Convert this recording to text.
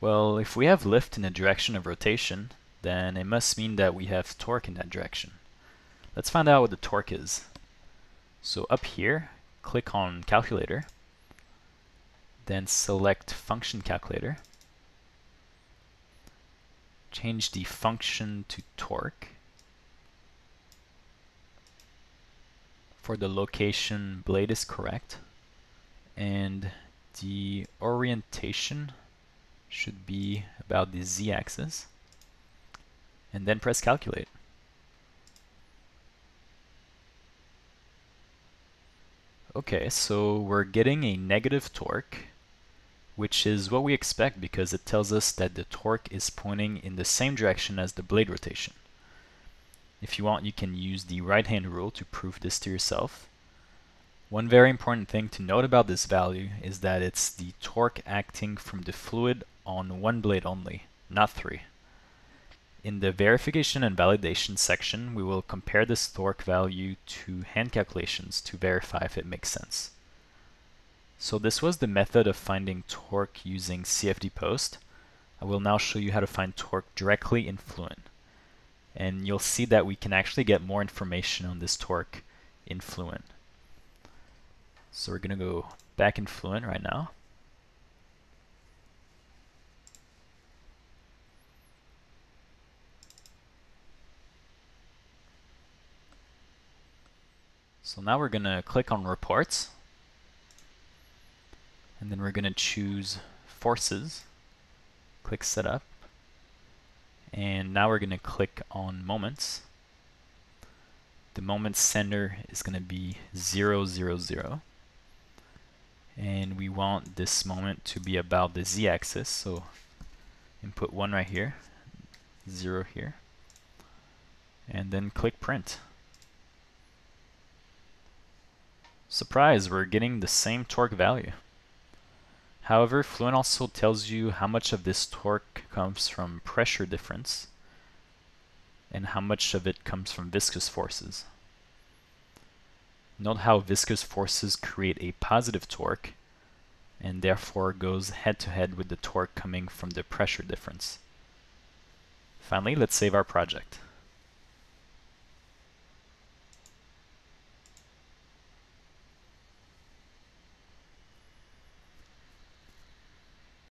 Well, if we have lift in the direction of rotation, then it must mean that we have torque in that direction. Let's find out what the torque is. So up here, click on Calculator, then select Function Calculator, change the function to torque. For the location, blade is correct, and the orientation should be about the z-axis and then press calculate. Okay, so we're getting a negative torque, which is what we expect because it tells us that the torque is pointing in the same direction as the blade rotation. If you want, you can use the right hand rule to prove this to yourself. One very important thing to note about this value is that it's the torque acting from the fluid on one blade only, not three. In the verification and validation section, we will compare this torque value to hand calculations to verify if it makes sense. So this was the method of finding torque using CFD post. I will now show you how to find torque directly in Fluent. And you'll see that we can actually get more information on this torque in Fluent. So we're going to go back in Fluent right now. So now we're going to click on reports. And then we're going to choose forces. Click setup. And now we're going to click on moments. The moment center is going to be 0 0 0 and we want this moment to be about the z-axis. So input 1 right here 0 here. And then click print Surprise, we're getting the same torque value. However, Fluent also tells you how much of this torque comes from pressure difference and how much of it comes from viscous forces. Note how viscous forces create a positive torque and therefore goes head to head with the torque coming from the pressure difference. Finally, let's save our project.